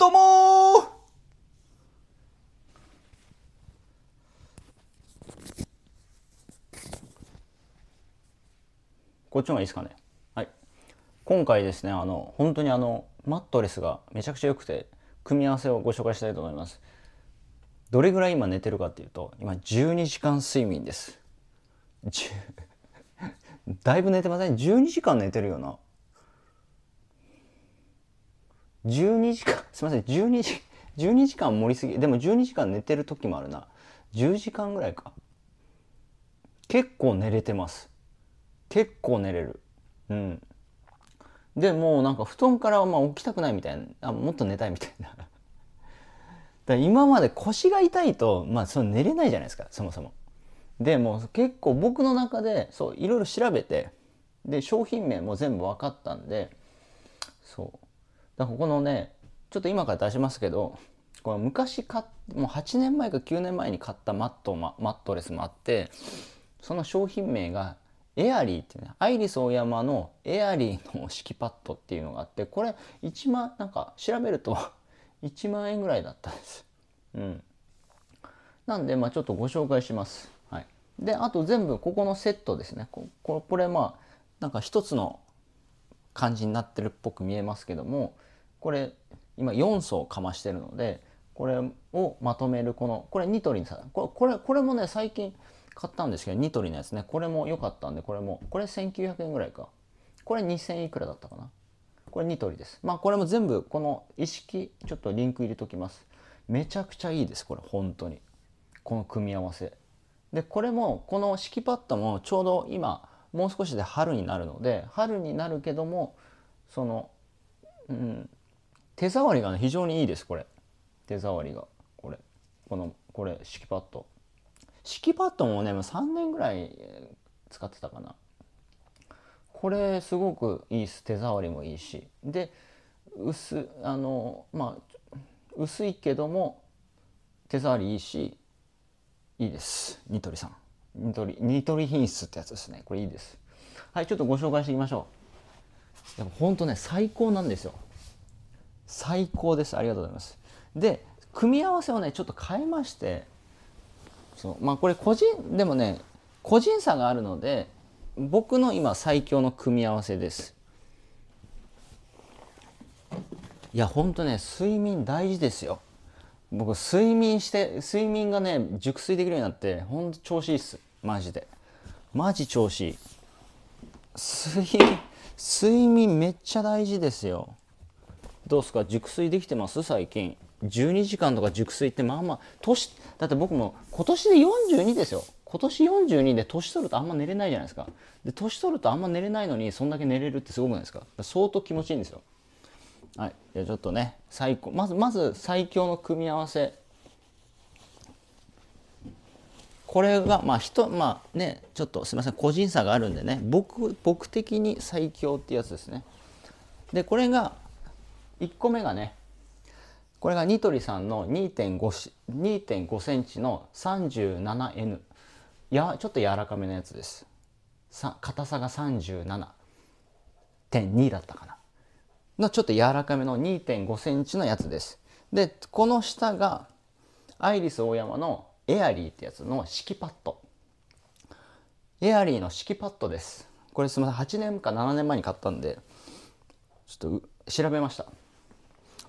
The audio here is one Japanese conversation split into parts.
どうもー。こっちの方がいいですかね。はい。今回ですねあの本当にあのマットレスがめちゃくちゃ良くて組み合わせをご紹介したいと思います。どれぐらい今寝てるかっていうと今12時間睡眠です。だいぶ寝てません？12時間寝てるよな12時間すいません12時12時間盛りすぎでも12時間寝てる時もあるな。10時間ぐらいか。結構寝れてます。結構寝れる。うん。でもうなんか布団からまあ起きたくないみたいな。あもっと寝たいみたいな。だ今まで腰が痛いとまあその寝れないじゃないですかそもそも。でも結構僕の中でそういろいろ調べてで商品名も全部分かったんでそう。だからこのねちょっと今から出しますけどこの昔買もう8年前か9年前に買ったマットママットレスもあってその商品名がエアリーっていうねアイリスオーヤマのエアリーの敷きパッドっていうのがあってこれ1万なんか調べると 1万円ぐらいだったんです。うん。なんでまあちょっとご紹介します。はい。であと全部ここのセットですね。こここれまあなんか一つの感じになってるっぽく見えますけどもこれ今4層かましてるのでこれをまとめるこのこれニトリさこれこれもね最近買ったんですけどニトリのやつね。これも良かったんでこれもこれ1900円ぐらいか。これ2000いくらだったかな。これニトリです。まあこれも全部この意識ちょっとリンク入れときます。めちゃくちゃいいですこれ本当に。この組み合わせ。でこれもこの敷きパッドもちょうど今もう少しで春になるので春になるけどもその、うん、手触りが、ね、非常にいいですこれ。手触りが。これ。このこれ敷きパッド。敷きパッドもね3年ぐらい使ってたかな。これすごくいいです。手触りもいいし。で薄あのまあ薄いけども手触りいいしいいです。ニトリさん。ニトリニトリ品質ってやつですね。これいいです。はいちょっとご紹介していきましょう。やっぱほんとね最高なんですよ。最高です。ありがとうございます。で組み合わせをねちょっと変えましてそうまあこれ個人でもね個人差があるので僕の今最強の組み合わせです。いやほんとね睡眠大事ですよ。僕睡眠して睡眠がね熟睡できるようになってほんと調子いいっす。マジで。マジ調子いい。睡睡眠めっちゃ大事ですよ。どうすか？熟睡できてます？最近。12時間とか熟睡ってまあまあ年だって僕も今年で42ですよ。今年42で年取るとあんま寝れないじゃないですか。で年取るとあんま寝れないのにそんだけ寝れるってすごくないですか？相当気持ちいいんですよ。はい。じゃあちょっとね最高まずまず最強の組み合わせ。これがまあ人まあねちょっとすみません。個人差があるんでね。僕僕的に最強ってやつですね。でこれが1個目がねこれがニトリさんの2.5センチの 37N やちょっと柔らかめのやつです。さ硬さが37.2だったかな。のちょっと柔らかめの2.5センチのやつです。でこの下がアイリスオーヤマのエアリーってやつの敷きパッド。エアリーの敷きパッドです。これすみません8年か7年前に買ったんでちょっと調べました。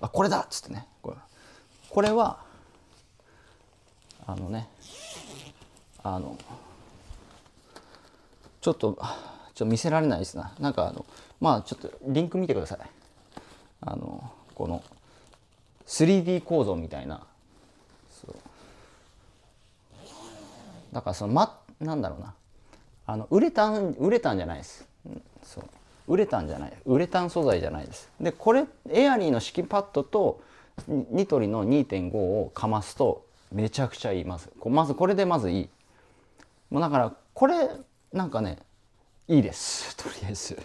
あこれだっつってね。これ。これはあのねあのちょっとちょっと見せられないですな。なんかあのまあちょっとリンク見てください。あのこの 3D 構造みたいな。そう。だからそのまなんだろうな。あのウレタンウレタンじゃないです、うん、そう。ウレタンじゃないウレタン素材じゃないです。でこれエアリーの敷きパッドとニトリの2.5をかますとめちゃくちゃいい。まずまずこれでまずいい。もうだからこれなんかねいいです。とりあえず。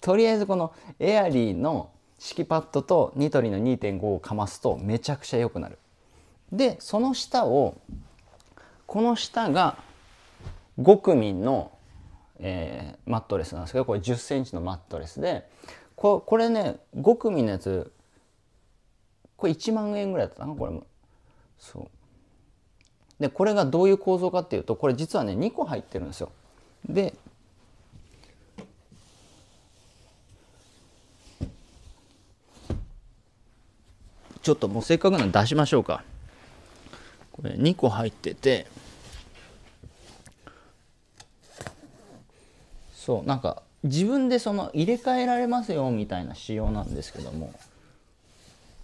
とりあえずこのエアリーの敷きパッドとニトリの2.5をかますとめちゃくちゃ良くなる。でその下をこの下が5組のえー、マットレスなんですけどこれ1 0センチのマットレスでここれね5組のやつこれ1万円ぐらいだったかなこれも。そう。でこれがどういう構造かっていうとこれ実はね2個入ってるんですよ。でちょっともうせっかくなので出しましょうか。これ2個入っててそうなんか自分でその入れ替えられますよみたいな仕様なんですけども。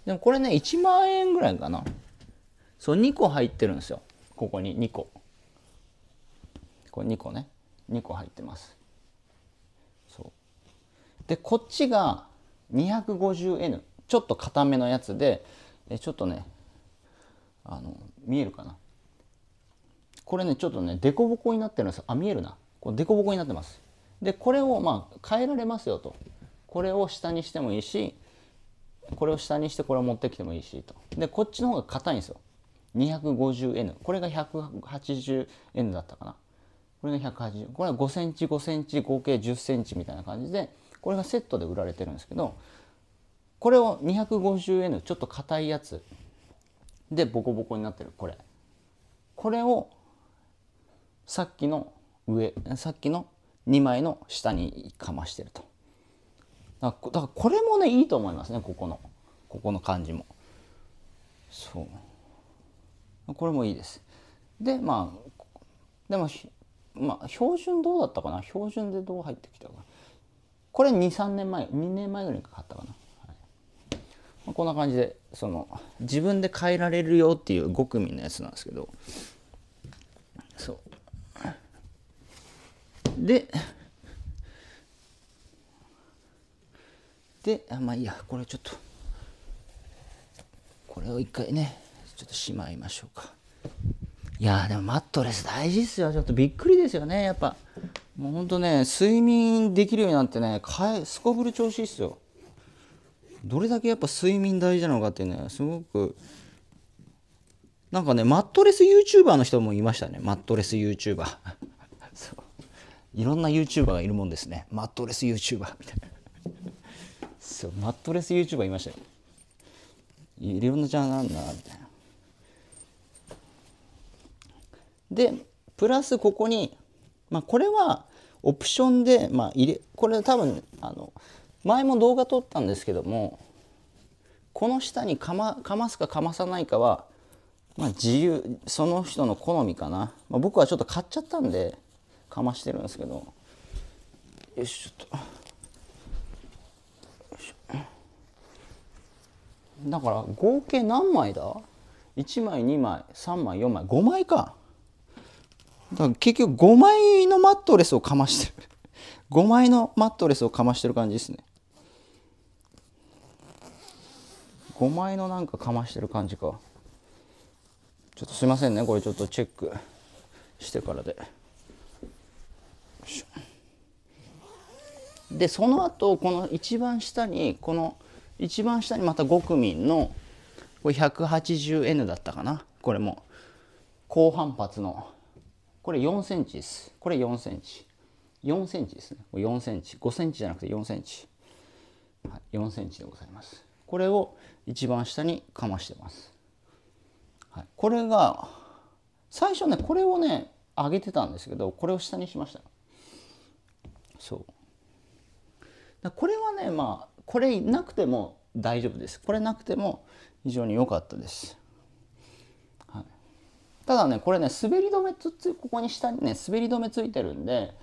でもこれね1万円ぐらいかな。そう2個入ってるんですよ。ここに2個。これ2個ね。2個入ってます。そう。でこっちが 250N ちょっと硬めのやつでちょっとねあの見えるかな。これねちょっとね凸凹になってるんです。あ見えるな。こう凸凹になってます。でこれをまあ変えられますよと。これを下にしてもいいしこれを下にしてこれを持ってきてもいいしと。でこっちの方が硬いんですよ。250N これが 180N だったかな。これが180これは5センチ5センチ合計10センチみたいな感じでこれがセットで売られてるんですけどこれを 250N ちょっと硬いやつ。でボコボコになってる。これ。これをさっきの上さっきの2枚の下にかましてると。だからこれもねいいと思いますねここの。ここの感じも。そう。これもいいです。でまあでもまあ標準どうだったかな？標準でどう入ってきたかこれ23年前2年前ぐらいに買ったかな、はい。まあ、こんな感じでその自分で変えられるよっていう5組のやつなんですけど。そう。でであまあいいやこれちょっとこれを一回ねちょっとしまいましょうか。いやでもマットレス大事っすよ。ちょっとびっくりですよねやっぱ。もうほんとね睡眠できるようになってねかえすこぶる調子いいっすよ。どれだけやっぱ睡眠大事なのかってねすごく。なんかねマットレス YouTuber の人もいましたね。マットレス YouTuber そう いろんな YouTuber がいるもんですね。マットレス YouTuber みたいなそうマットレス YouTuber いましたよ。いろんなじゃんなんだみたいな。でプラスここにまあこれはオプションで、まあ、入れこれ多分あの前も動画撮ったんですけどもこの下にかまかますかかまさないかは、まあ、自由その人の好みかな、まあ、僕はちょっと買っちゃったんでかましてるんですけど。よしちょっと。だから合計何枚だ ?1 枚2枚3枚4枚5枚か。だから結局5枚のマットレスをかましてる。5枚のマットレスをかましてる感じですね。5枚のなんかかましてる感じか。ちょっとすいませんね。これちょっとチェックしてからで。でその後この一番下にこの一番下にまた5組のこれ 180N だったかな？これも。高反発の。これ4センチです。これ4センチ。4センチですね。4センチ。5センチじゃなくて4センチ、はい、4センチでございます。これを一番下にかましてます、はい、これが最初ねこれをね上げてたんですけどこれを下にしました。そう。これはねまあこれなくても大丈夫です。これなくても非常に良かったです、はい、ただねこれね滑り止めつつここに下にね滑り止めついてるんで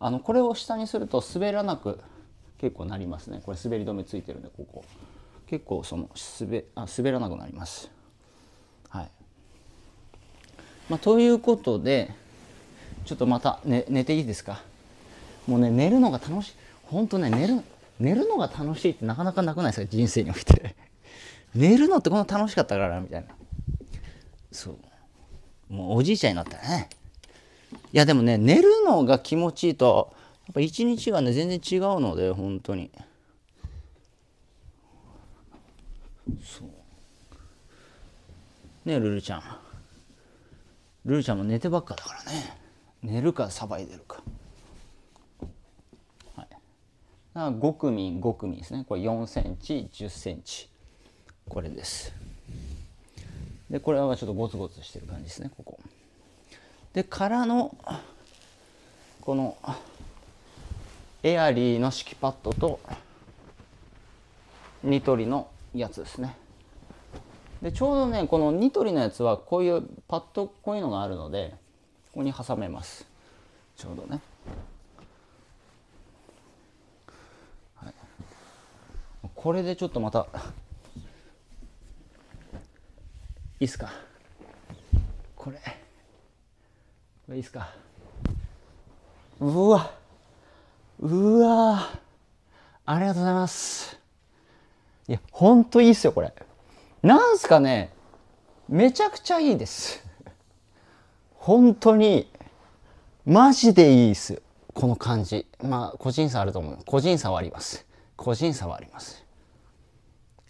あのこれを下にすると滑らなく結構なりますね。これ滑り止めついてるんでここ。結構その滑あ滑らなくなります。はい。まあ、ということでちょっとまた、ね、寝ていいですか？もうね寝るのが楽しい。本当ね寝る寝るのが楽しいってなかなかなくないですか？人生において。寝るのってこんな楽しかったからみたいな。そう。もうおじいちゃんになったね。いやでもね寝るのが気持ちいいとやっぱ一日がね全然違うので本当に。そう。ねルルちゃん。ルルちゃんも寝てばっかだからね。寝るかさばいでるか。5組5組ですね。これ4センチ10センチ。これです。でこれはちょっとゴツゴツしてる感じですねここ。でからのこのエアリーの敷きパッドとニトリのやつですね。でちょうどねこのニトリのやつはこういうパッドこういうのがあるのでここに挟めます。ちょうどね、はい、これでちょっとまたいいっすか？これ。これいいっすか？うわ。うわ。ありがとうございます。いやほんといいっすよこれ。なんすかね？めちゃくちゃいいです。本当に。マジでいいっす。この感じ。まあ個人差あると思う。個人差はあります。個人差はあります。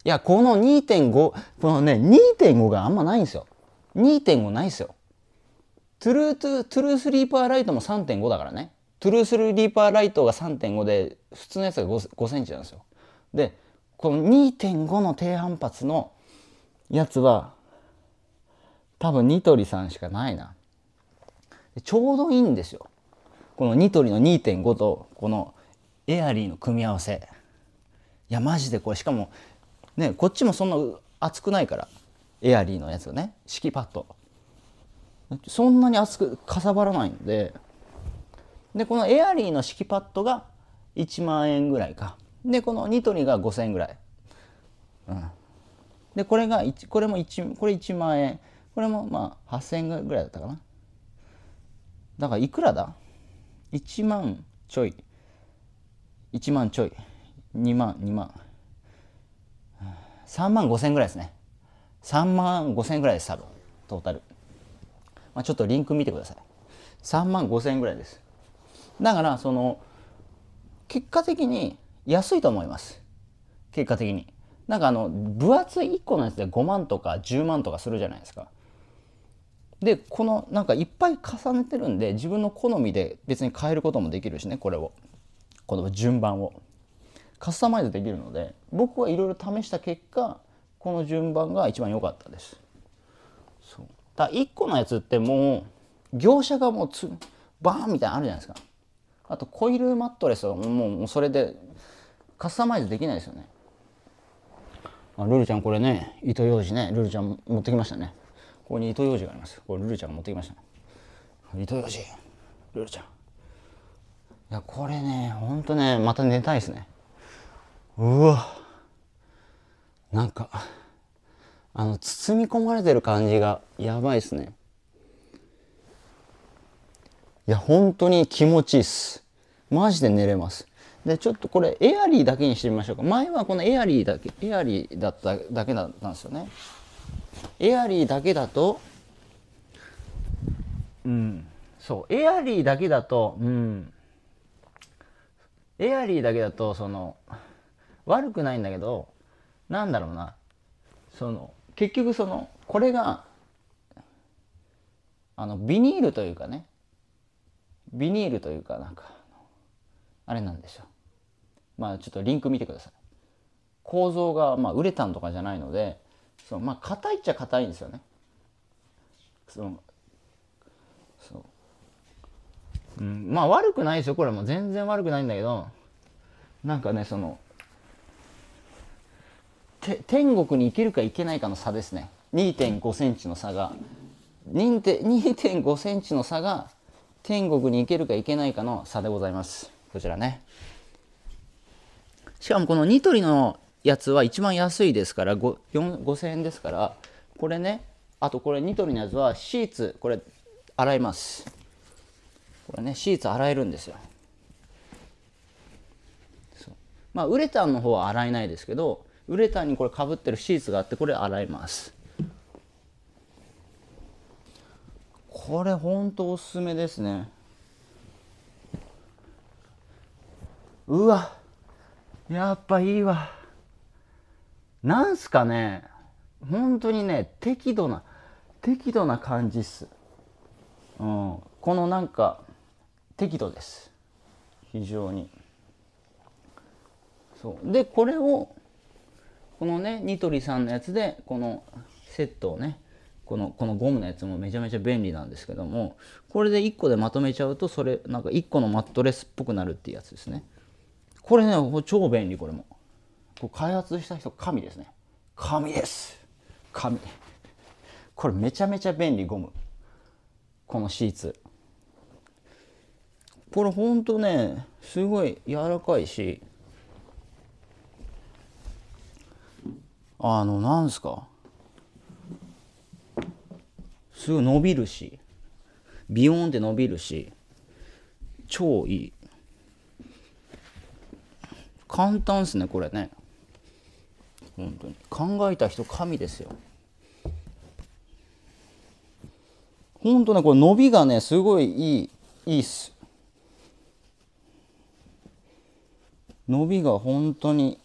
いやこの2.5このね2.5があんまないんですよ。2.5ないですよ。トゥルートゥトゥルースリーパーライトも3.5だからね。トゥルースリーパーライトが3.5で普通のやつが 5, 5センチなんですよ。でこの2.5の低反発のやつは多分ニトリさんしかないな。ちょうどいいんですよ。このニトリの2.5とこのエアリーの組み合わせ。いやマジでこれしかもねこっちもそんな熱くないから。エアリーのやつね。敷きパッド。そんなに熱くかさばらないので。でこのエアリーの敷きパッドが1万円ぐらいか。でこのニトリが5000円ぐらい、うん、でこれがこれも1これ1万円。これもまあ8000円ぐらいだったかな。だからいくらだ ?1 万ちょい。1万ちょい。2万2万。3万5千円ぐらいですね。3万5千円ぐらいです多分トータル、まあ、ちょっとリンク見てください。3万5千円ぐらいです。だからその結果的に安いと思います。結果的に。なんかあの分厚い1個のやつで5万とか10万とかするじゃないですか。でこのなんかいっぱい重ねてるんで自分の好みで別に変えることもできるしねこれを。この順番を。カスタマイズできるので僕はいろいろ試した結果この順番が一番良かったです。そう。だ1個のやつってもう業者がもうつバーンみたいなのあるじゃないですか。あとコイルマットレスはもうそれでカスタマイズできないですよね。あルルちゃんこれね糸ようじね。ルルちゃん持ってきましたね。ここに糸ようじがあります。これルルちゃんが持ってきました糸ようじ。ルルちゃん。いやこれねほんとねまた寝たいですね。うわ。なんかあの包み込まれてる感じがやばいですね。いや本当に気持ちいいっす。マジで寝れます。でちょっとこれエアリーだけにしてみましょうか。前はこのエアリーだけエアリーだっただけだったんですよね。エアリーだけだとうんそうエアリーだけだとうん。エアリーだけだとその悪くないんだけどなんだろうな。その結局そのこれがあのビニールというかね。ビニールというかなんかあれなんですよ。まあちょっとリンク見てください。構造がまあウレタンとかじゃないのでそのまあ硬いっちゃ硬いんですよね。そのそう、うん、まあ悪くないですよ。これも全然悪くないんだけどなんかねその天国に行けるか行けないかの差ですね。2.5センチの差が。2.5センチの差が天国に行けるか行けないかの差でございます。こちらね。しかもこのニトリのやつは一番安いですから5000円ですからこれねあとこれニトリのやつはシーツこれ洗います。これねシーツ洗えるんですよ。まあウレタンの方は洗えないですけどウレタンにこれかぶってるシーツがあってこれ洗います。これほんとおすすめですね。うわやっぱいいわ。なんすかね。本当にね適度な適度な感じっす、うん、このなんか適度です。非常に。そう。でこれをこのねニトリさんのやつでこのセットをねこのこのゴムのやつもめちゃめちゃ便利なんですけどもこれで1個でまとめちゃうとそれなんか1個のマットレスっぽくなるっていうやつですね。これね超便利これも。これ開発した人神ですね。神です。神。これめちゃめちゃ便利ゴム。このシーツ。これほんとねすごい柔らかいしあのなんすか？すごい伸びるしビヨーンって伸びるし超いい。簡単っすねこれね。本当に。考えた人神ですよ。本当ねこれ伸びがねすごいいいいいっす。伸びが本当に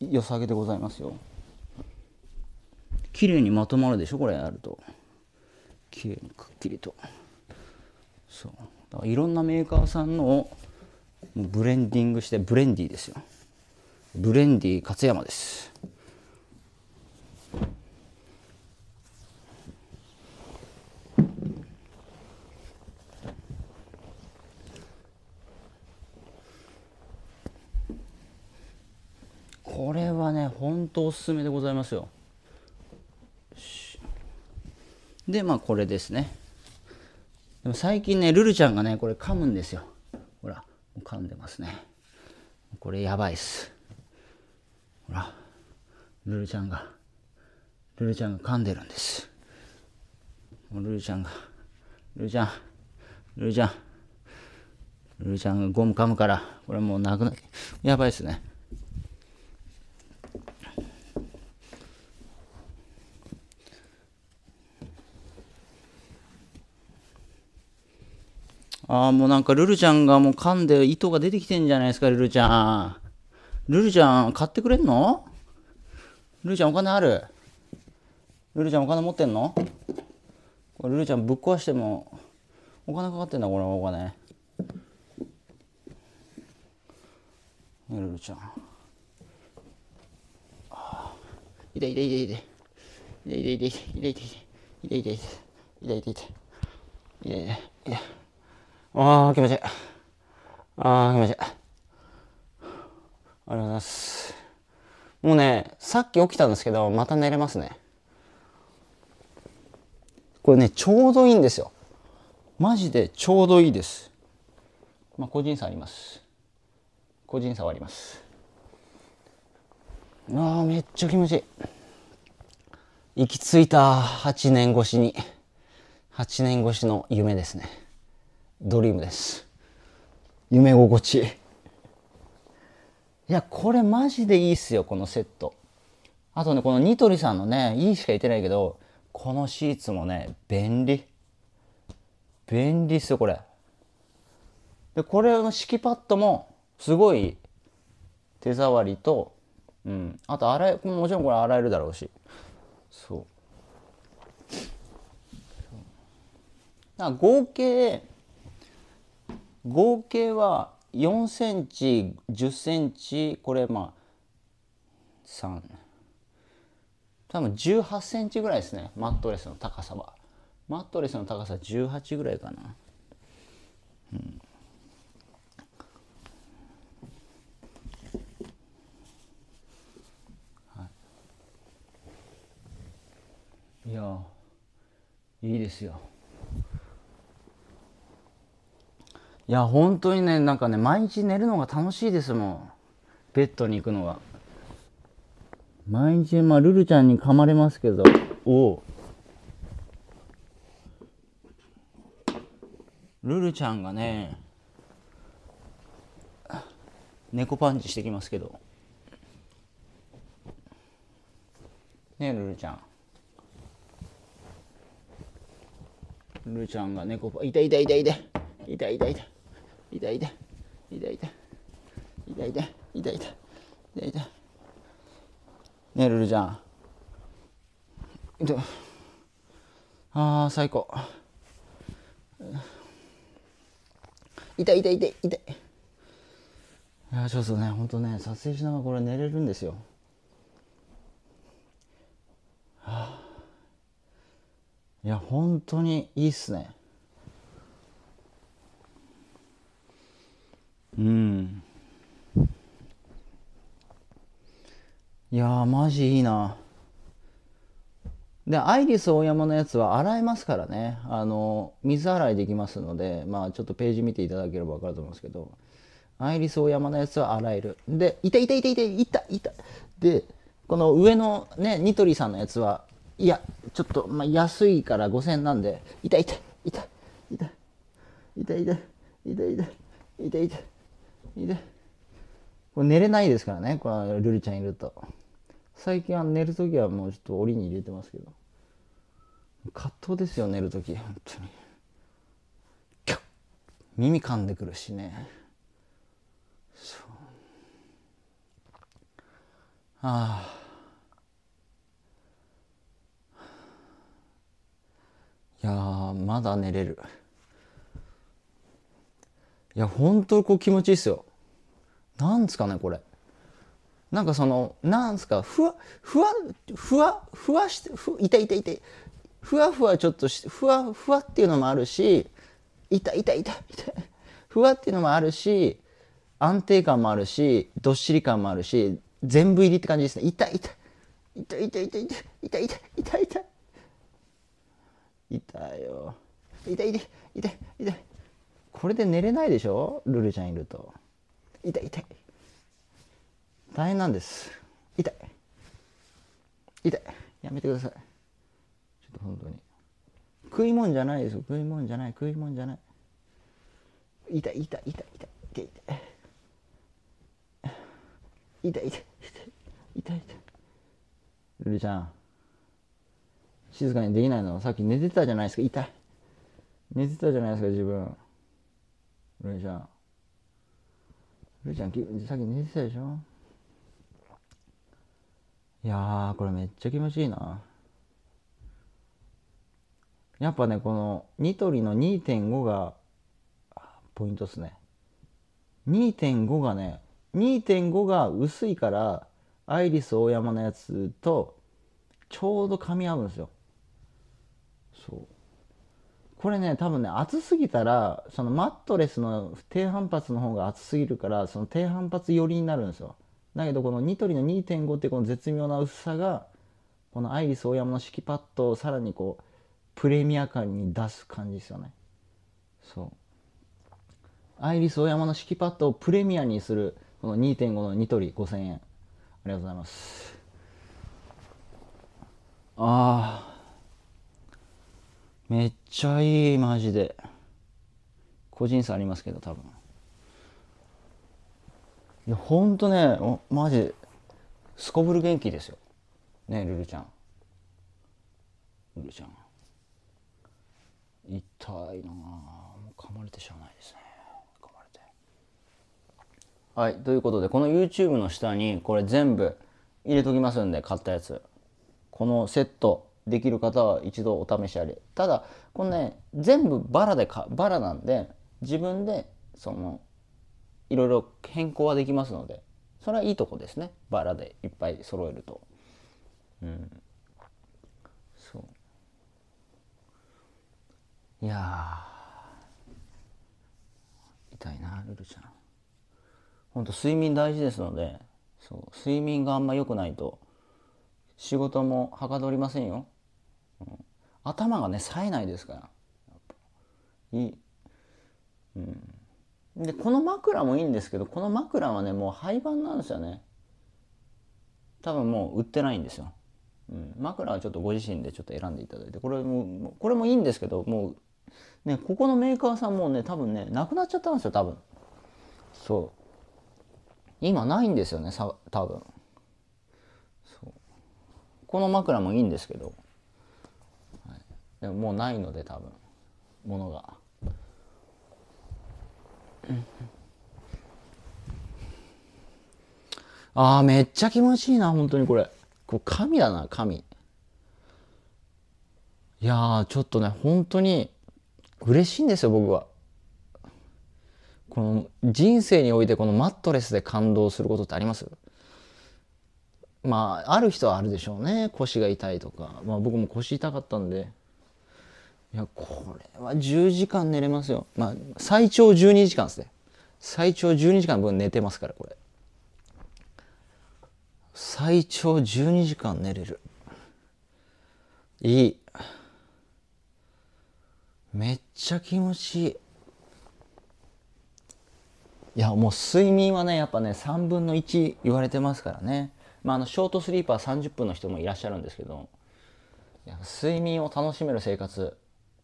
良さげでございますよ。綺麗にまとまるでしょ？これやると。綺麗にくっきりと。そう。だからいろんなメーカーさんのをブレンディングしてブレンディですよ。ブレンディ勝山ですこれはね本当おすすめでございますよ。でまあこれですね。でも最近ねルルちゃんがねこれ噛むんですよ。ほら噛んでますね。これやばいっす。ほらルルちゃんがルルちゃんが噛んでるんです。もうルルちゃんがルルちゃんルルちゃんルルちゃんがゴム噛むからこれもうなくなやばいっすね。ああ、もうなんかルルちゃんがもう噛んで糸が出てきてんじゃないですか、ルルちゃん。ルルちゃん、買ってくれんの？ルルちゃんお金ある？ルルちゃんお金持ってんの？これルルちゃんぶっ壊してもお金かかってんだ、これお金。ルルちゃん。痛い痛い痛い痛い。痛い痛い痛い痛い痛い痛い痛い痛い痛い痛い痛い痛い痛い痛い痛い痛いああ、気持ちいい。ああ、気持ちいい。ありがとうございます。もうね、さっき起きたんですけど、また寝れますね。これね、ちょうどいいんですよ。マジでちょうどいいです。まあ、個人差あります。個人差はあります。ああ、めっちゃ気持ちいい。行き着いた8年越しに。8年越しの夢ですね。ドリームです。夢心地。いやこれマジでいいっすよこのセット。あとねこのニトリさんのねいいしか言ってないけどこのシーツもね便利。便利っすよこれ。でこれの敷きパッドもすごい手触りと、うん、あと洗えもちろんこれ洗えるだろうし。そう。合計合計は4センチ10センチこれまあ3多分18センチぐらいですね。マットレスの高さは。マットレスの高さ18ぐらいかな。うん。い。やいいですよ。いや本当にねなんかね毎日寝るのが楽しいですもん。ベッドに行くのが毎日まあルルちゃんに噛まれますけど。おおルルちゃんがね猫パンチしてきますけど。ねえルルちゃん。ルルちゃんが猫パンいたいたいたい。たいたいたい。た痛い痛い痛い痛い痛い痛い痛い痛い痛い痛いねルルちゃん。あー最高。痛い痛い痛い痛いいやちょっとねほんとね撮影しながらこれ寝れるんですよ。はあ。いや本当にいいっすね。うん。いやマジいいな。でアイリスオーヤマのやつは洗えますからね。あの水洗いできますのでまあちょっとページ見ていただければ分かると思うんですけど。アイリスオーヤマのやつは洗える。でいたいたいたいたいたいた。でこの上のねニトリさんのやつはいやちょっと、まあ、安いから5000円なんで。いたいたいたいたいたいた。いたいたいたいたいたいた。これ寝れないですからねこのルリちゃんいると。最近は寝るときはもうちょっと檻に入れてますけど。葛藤ですよ寝るとき本当に。キャッ。耳噛んでくるしね。そう。ああ。いやまだ寝れる。いや本当こう気持ちいいっすよ。なんですかねこれ。なんかそのなんすかふわふわふわふわしてふいたいたい。たふわふわちょっとしふわふわっていうのもあるしいたいたいたい。たふわっていうのもあるし安定感もあるしどっしり感もあるし全部入りって感じですね。いたい。たいたいたいたい。たいたいたいたい。たいたよいたいたいたい。たこれで寝れないでしょ？ルルちゃんいると。痛い痛い。大変なんです。痛い。痛い。やめてください。ちょっと本当に。食い物じゃないですよ。食い物じゃない。食い物じゃない痛い痛い痛い。痛い痛い。痛い痛い痛い。痛い痛い。ルルちゃん。静かにできないの？さっき寝てたじゃないですか。痛い。寝てたじゃないですか自分。ルルちゃんルちゃんさっき寝てたでしょいやこれめっちゃ気持ちいいなやっぱねこのニトリの2.5がポイントっすね2.5がね2.5が薄いからアイリス大山のやつとちょうど噛み合うんですよそうこれね多分ね熱すぎたらそのマットレスの低反発の方が熱すぎるからその低反発寄りになるんですよ。だけどこのニトリの2.5ってこの絶妙な薄さがこのアイリスオーヤマの敷きパッドをさらにこうプレミア感に出す感じですよね。そう。アイリスオーヤマの敷きパッドをプレミアにするこの2.5のニトリ5000円。ありがとうございます。ああめっちゃいいマジで。個人差ありますけど多分。いやほんとねマジすこぶる元気ですよ。ねルルちゃん。ルルちゃん。痛いなもう噛まれてしゃあないですね。噛まれて。はいということでこの YouTube の下にこれ全部入れときますんで買ったやつ。このセット。できる方は一度お試しあれ。ただこのね全部バラでかバラなんで自分でそのいろいろ変更はできますのでそれはいいとこですね。バラでいっぱい揃えると。うん。そう。いや痛いなルルちゃん。ほんと睡眠大事ですのでそう。睡眠があんま良くないと仕事もはかどりませんよ。うん、頭がね冴えないですから。いい、うん、でこの枕もいいんですけどこの枕はねもう廃盤なんですよね。多分もう売ってないんですよ、うん、枕はちょっとご自身でちょっと選んでいただいてこれもこれもいいんですけどもうねここのメーカーさんもね多分ねなくなっちゃったんですよ多分。そう。今ないんですよねさ多分。そう。この枕もいいんですけど。でももうないので多分。ものが。ああめっちゃ気持ちいいな本当にこれ。これ神だな神。いやちょっとね本当に嬉しいんですよ僕は。この人生においてこのマットレスで感動することってあります？まあある人はあるでしょうね。腰が痛いとか、まあ、僕も腰痛かったんで。いやこれは10時間寝れますよ。まあ最長12時間ですね。最長12時間分寝てますからこれ。最長12時間寝れる。いい。めっちゃ気持ちいい。いやもう睡眠はねやっぱね3分の1言われてますからね。まああのショートスリーパー30分の人もいらっしゃるんですけど睡眠を楽しめる生活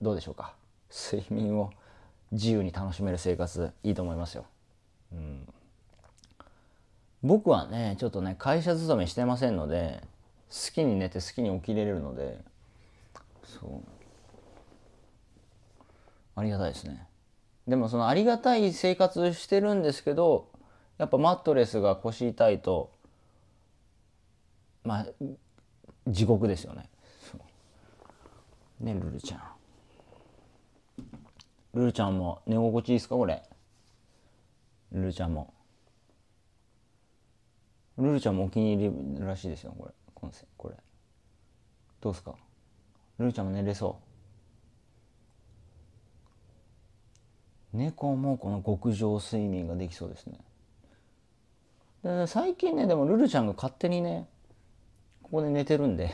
どうでしょうか？睡眠を自由に楽しめる生活いいと思いますよ、うん、僕はねちょっとね会社勤めしてませんので好きに寝て好きに起きれるのでそう。ありがたいですね。でもそのありがたい生活してるんですけどやっぱマットレスが腰痛いとまあ地獄ですよね。ねルルちゃん。ルルちゃんも寝心地いいですかこれ？ルルちゃんも。ルルちゃんもお気に入りらしいですよこれ。これ。どうですか？ルルちゃんも寝れそう。猫もこの極上睡眠ができそうですね。で最近ねでもルルちゃんが勝手にねここで寝てるんで。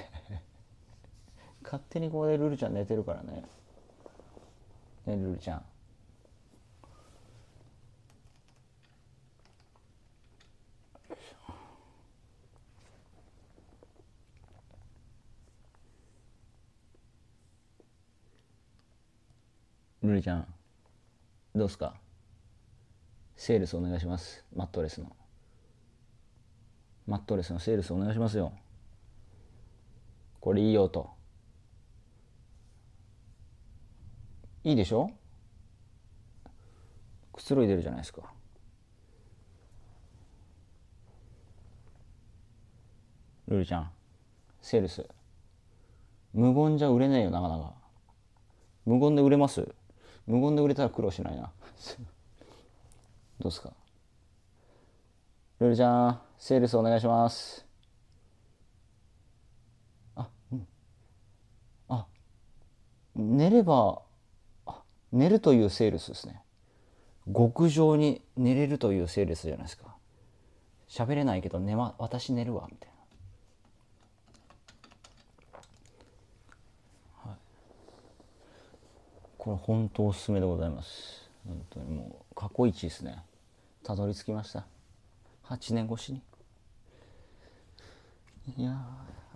勝手にここでルルちゃん寝てるからね。ねルルちゃん。ルルちゃんどうすか？セールスお願いします。マットレスの。マットレスのセールスお願いしますよ。これいいよといいでしょ？くつろいでるじゃないですか。ルルちゃん。セールス。無言じゃ売れねえよなかなか。無言で売れます？無言で売れたら苦労しないな。どうすか？ルルちゃんセールスお願いします。あうん。あ寝れば寝るというセールスですね。極上に寝れるというセールスじゃないですか。喋れないけど寝、ま、私寝るわみたいな、はい、これ本当おすすめでございます。本当にもう過去一ですね。たどり着きました。8年越しに。いや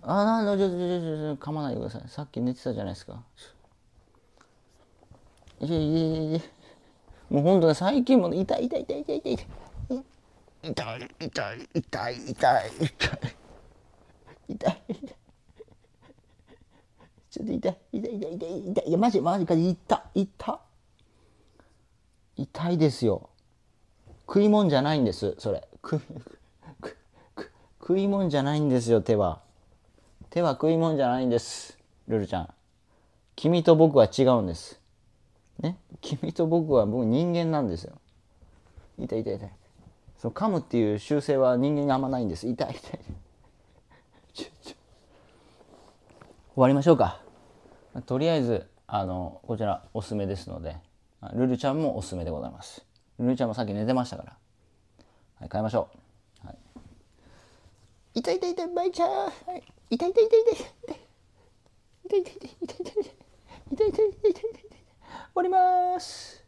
あなんだちょちょちょちょ噛まないでください。さっき寝てたじゃないですか。いやいやいやもうほんと最近も痛い痛い痛い痛い痛い痛い。痛い痛い痛い痛い痛い。痛いちょっと痛い痛い。痛い痛い痛い。いやマジマジか痛い。痛い。痛いですよ。食い物じゃないんですそれ。食食い物じゃないんですよ手は。手は食い物じゃないんですルルちゃん。君と僕は違うんです。ね君と僕は僕人間なんですよ。痛い痛い痛い。その噛むっていう習性は人間にあんまないんです。痛い痛い。終わりましょうか。とりあえずあのこちらおすすめですので。ルルちゃんもおすすめでございます。ルルちゃんもさっき寝てましたから、はい、変えましょう、はい、痛い痛い痛いバイちゃん、はい、痛い痛い。痛い痛い痛い痛い。痛い痛い痛い痛い痛い痛い。痛い痛い痛い痛い痛い。終わります。